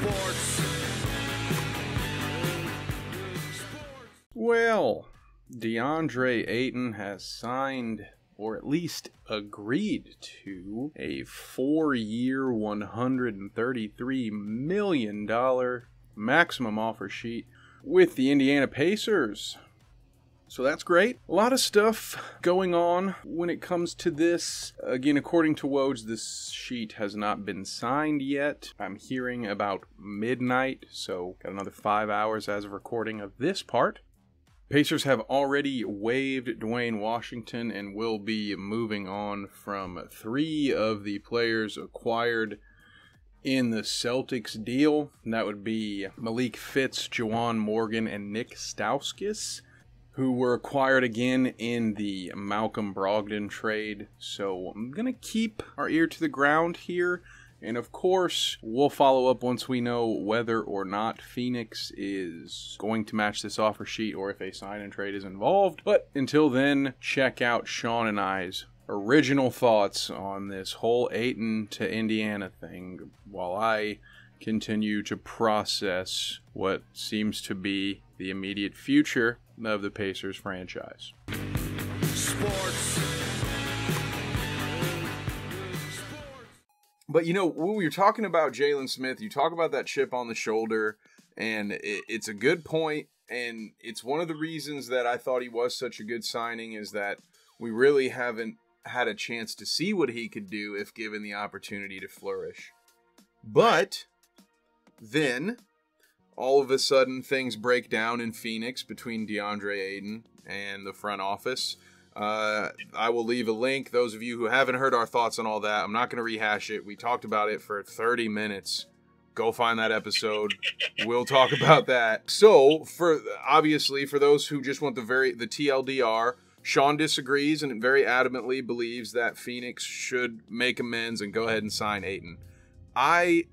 Sports. Well, DeAndre Ayton has signed or at least agreed to a four year, $133 million maximum offer sheet with the Indiana Pacers. So that's great. A lot of stuff going on when it comes to this. Again, according to Woj, this sheet has not been signed yet. I'm hearing about midnight, so got another five hours as of recording of this part. Pacers have already waived Duane Washington and will be moving on from three of the players acquired in the Celtics deal. That would be Malik Fitts, Juwan Morgan, and Nik Stauskas who were acquired again in the Malcolm Brogdon trade. So I'm going to keep our ear to the ground here. And of course, we'll follow up once we know whether or not Phoenix is going to match this offer sheet or if a sign and trade is involved. But until then, check out Sean and I's original thoughts on this whole Ayton to Indiana thing while I continue to process what seems to be the immediate future of the Pacers franchise. Sports. But you know, when we were talking about Jalen Smith, you talk about that chip on the shoulder, and it, it's a good point, and it's one of the reasons that I thought he was such a good signing is that we really haven't had a chance to see what he could do if given the opportunity to flourish. But then all of a sudden things break down in Phoenix between DeAndre Ayton and the front office. Uh, I will leave a link. Those of you who haven't heard our thoughts on all that, I'm not going to rehash it. We talked about it for 30 minutes. Go find that episode. we'll talk about that. So, for obviously for those who just want the very the TLDR, Sean disagrees and very adamantly believes that Phoenix should make amends and go ahead and sign Ayton. I,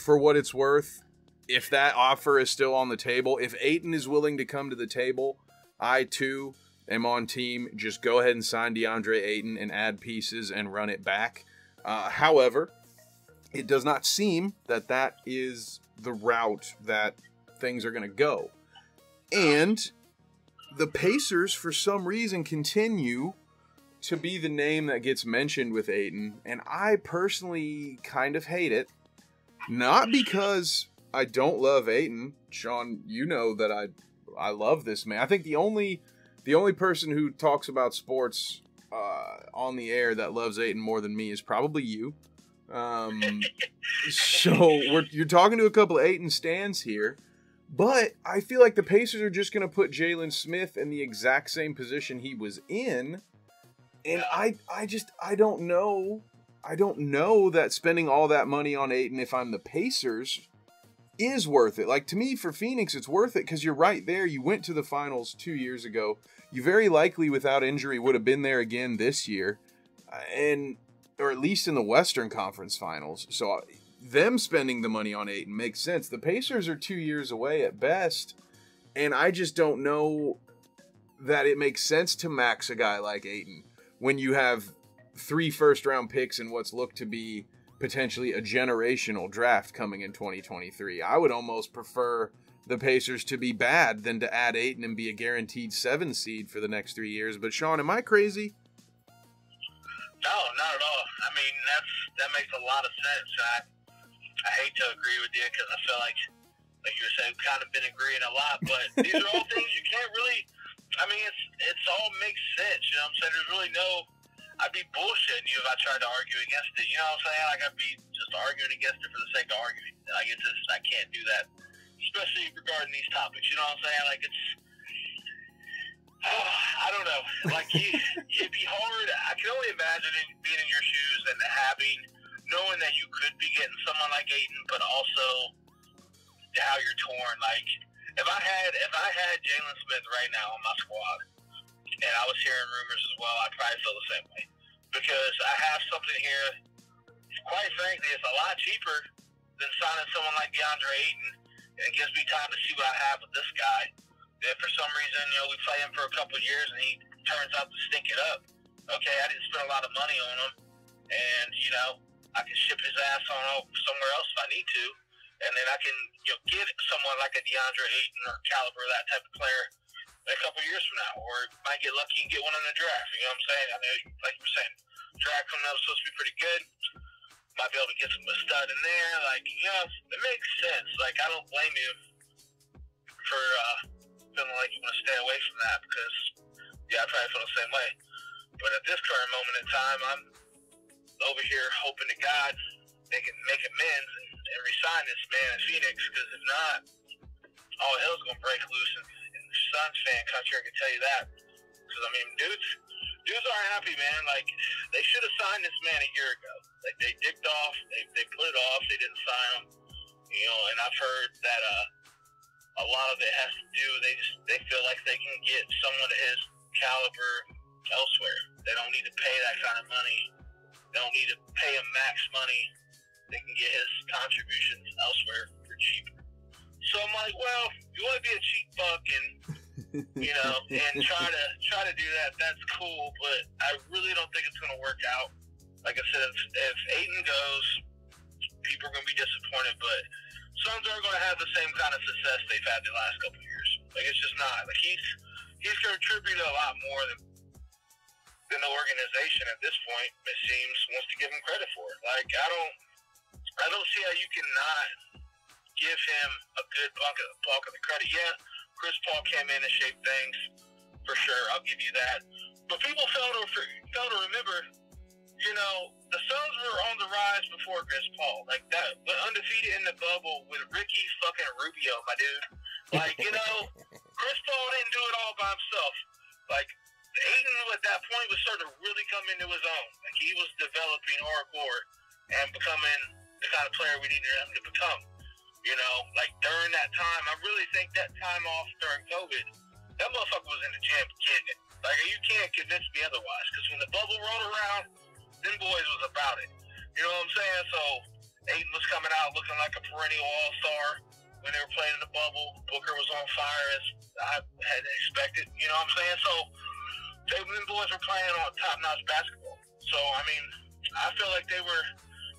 for what it's worth, if that offer is still on the table, if Ayton is willing to come to the table, I too am on team. Just go ahead and sign DeAndre Ayton and add pieces and run it back. Uh, however, it does not seem that that is the route that things are going to go. And the Pacers, for some reason, continue to be the name that gets mentioned with Ayton. And I personally kind of hate it. Not because I don't love Ayton. Sean, you know that I I love this man. I think the only the only person who talks about sports uh, on the air that loves Ayton more than me is probably you. Um, so you're talking to a couple of Ayton stands here, but I feel like the Pacers are just going to put Jalen Smith in the exact same position he was in, and I I just I don't know I don't know that spending all that money on Ayton if I'm the Pacers is worth it. Like to me, for Phoenix, it's worth it because you're right there. You went to the finals two years ago. You very likely, without injury, would have been there again this year, uh, and or at least in the Western Conference Finals. So uh, them spending the money on Ayton makes sense. The Pacers are two years away at best, and I just don't know that it makes sense to max a guy like Ayton when you have three first round picks and what's looked to be potentially a generational draft coming in 2023. I would almost prefer the Pacers to be bad than to add Ayton and be a guaranteed seven seed for the next three years. But Sean, am I crazy? No, not at all. I mean, that's that makes a lot of sense. I I hate to agree with you because I feel like, like you were saying, we've kind of been agreeing a lot. But these are all things you can't really. I mean, it's it's all makes sense. You know what I'm saying? There's really no I'd be bullshitting you if I tried to argue against it. You know what I'm saying? Like I'd be just arguing against it for the sake of arguing. Like it's just I can't do that, especially regarding these topics. You know what I'm saying? Like it's. Oh, I don't know. Like you, it'd be hard. I can only imagine being in your shoes and having, knowing that you could be getting someone like Ayton, but also how you're torn. Like if I had, if I had Jalen Smith right now on my squad, and I was hearing rumors as well. I probably feel the same way because I have something here. Quite frankly, it's a lot cheaper than signing someone like DeAndre Ayton, it gives me time to see what I have with this guy. If for some reason, you know, we play him for a couple of years and he turns out to stink it up, okay, I didn't spend a lot of money on him, and you know, I can ship his ass on somewhere else if I need to. and then I can you know get someone like a DeAndre Ayton or caliber that type of player a couple years from now, or might get lucky and get one in the draft. You know what I'm saying? I know, like you were saying, draft coming up is supposed to be pretty good. Might be able to get some stud in there. Like, you know, it makes sense. Like, I don't blame you for uh, feeling like you want to stay away from that because, yeah, I probably feel the same way. But at this current moment in time, I'm over here hoping to God they can make amends and, and resign this man in Phoenix because if not, fan country. I can tell you that. Because I mean, dudes, dudes aren't happy, man. Like they should have signed this man a year ago. Like they dicked off, they they put it off, they didn't sign him. You know, and I've heard that uh, a lot of it has to do. They just they feel like they can get someone of his caliber elsewhere. They don't need to pay that kind of money. They don't need to pay him max money. They can get his contributions elsewhere for cheaper. So I'm like, well, you want to be a cheap fuck and you know, and try to try to do that. That's cool, but I really don't think it's going to work out. Like I said, if, if Ayton goes, people are going to be disappointed, but Suns aren't going to have the same kind of success they've had the last couple of years. Like it's just not. Like he's he's contributed a lot more than than the organization at this point. It seems wants to give him credit for. Like I don't I don't see how you cannot give him a good bulk of, bulk of the credit. Yeah, Chris Paul came in and shaped things for sure. I'll give you that. But people fail to fail to remember, you know, the Suns were on the rise before Chris Paul. Like that, but undefeated in the bubble with Ricky fucking Rubio, my dude. Like you know, Chris Paul didn't do it all by himself. Like Ayton at that point was starting to really come into his own. Like he was developing hardcore and becoming the kind of player we needed him to become. You know, like during that time, I really think that time off during COVID, that motherfucker was in the gym it. Like you can't convince me otherwise. Because when the bubble rolled around, them boys was about it. You know what I'm saying? So Ayton was coming out looking like a perennial all star when they were playing in the bubble. Booker was on fire as I had expected. You know what I'm saying? So they, them boys were playing on top notch basketball. So I mean, I feel like they were.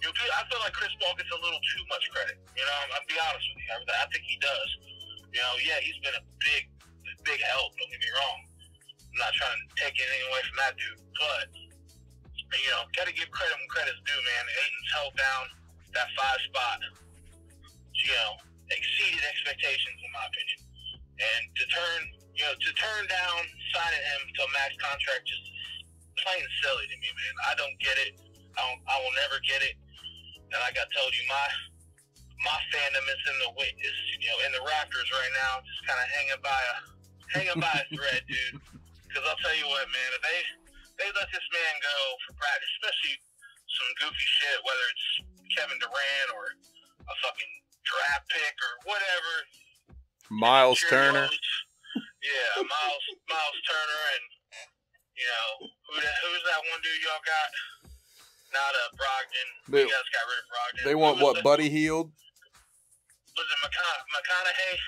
You know, I feel like Chris Paul gets a little too much credit. You know, I'll be honest with you. I, I think he does. You know, yeah, he's been a big, big help. Don't get me wrong. I'm not trying to take anything away from that dude, but you know, got to give credit when credit's due, man. Ayton's held down that five spot. You know, exceeded expectations in my opinion, and to turn, you know, to turn down signing him to a max contract just plain silly to me, man. I don't get it. I, I will never get it. And like I told you, my my fandom is in the is you know in the Raptors right now, just kind of hanging by a hanging by a thread, dude. Because I'll tell you what, man, if they they let this man go for practice, especially some goofy shit, whether it's Kevin Durant or a fucking draft pick or whatever. Miles Turner. Yeah, Miles Miles Turner and you know who that, who's that one dude y'all got? Not a Brogdon. They, you guys got rid of Brogdon. They want what? it? Buddy Hield. Was it McCona- McConaughey?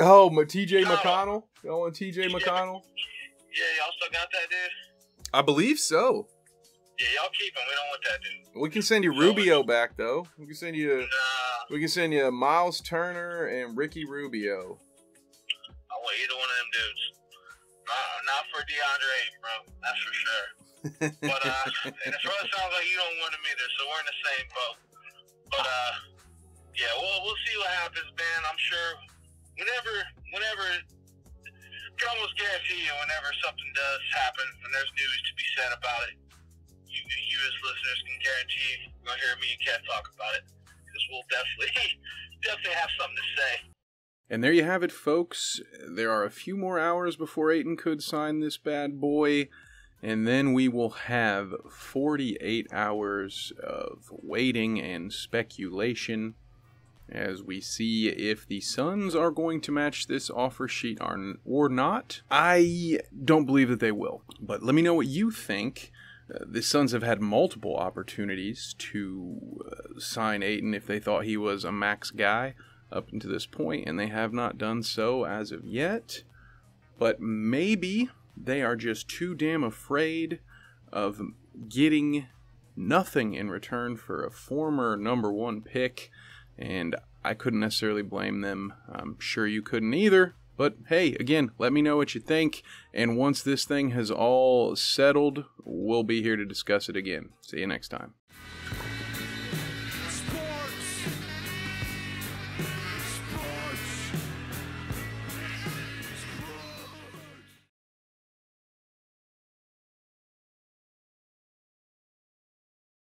Oh, T.J. McConnell. McConnell. Y'all want T.J. TJ McConnell? Yeah, y'all still got that dude? I believe so. Yeah, y'all keep him. We don't want that dude. We can send you Rubio back though. We can send you. Nah, We can send you Miles Turner and Ricky Rubio. I want either one of them dudes. Not, not for DeAndre bro. That's for sure. But uh, and it really sounds like you don't want him either, so we're in the same boat. But uh, yeah, well, we'll see what happens, man. I'm sure whenever, whenever, I can almost guarantee you, whenever something does happen and there's news to be said about it, you, you as listeners can guarantee you're gonna hear me and Kat talk about it because we'll definitely, definitely have something to say. And there you have it, folks. There are a few more hours before Ayton could sign this bad boy, and then we will have 48 hours of waiting and speculation as we see if the Suns are going to match this offer sheet or, not. I don't believe that they will, but let me know what you think. Uh, the Suns have had multiple opportunities to uh, sign Ayton if they thought he was a max guy up until this point, and they have not done so as of yet. But maybe they are just too damn afraid of getting nothing in return for a former number one pick. And I couldn't necessarily blame them. I'm sure you couldn't either. But hey, again, let me know what you think. And once this thing has all settled, we'll be here to discuss it again. See you next time.